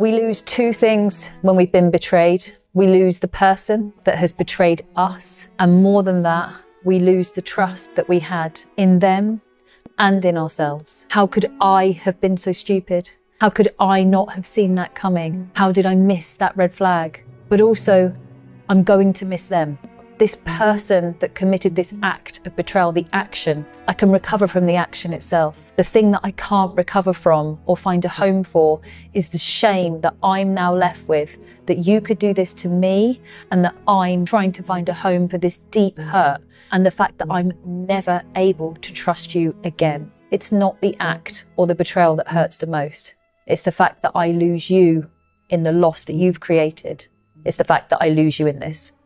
We lose two things when we've been betrayed. We lose the person that has betrayed us. And more than that, we lose the trust that we had in them and in ourselves. How could I have been so stupid? How could I not have seen that coming? How did I miss that red flag? But also, I'm going to miss them this person that committed this act of betrayal, the action, I can recover from the action itself. The thing that I can't recover from or find a home for is the shame that I'm now left with that you could do this to me and that I'm trying to find a home for this deep hurt and the fact that I'm never able to trust you again. It's not the act or the betrayal that hurts the most. It's the fact that I lose you in the loss that you've created. It's the fact that I lose you in this.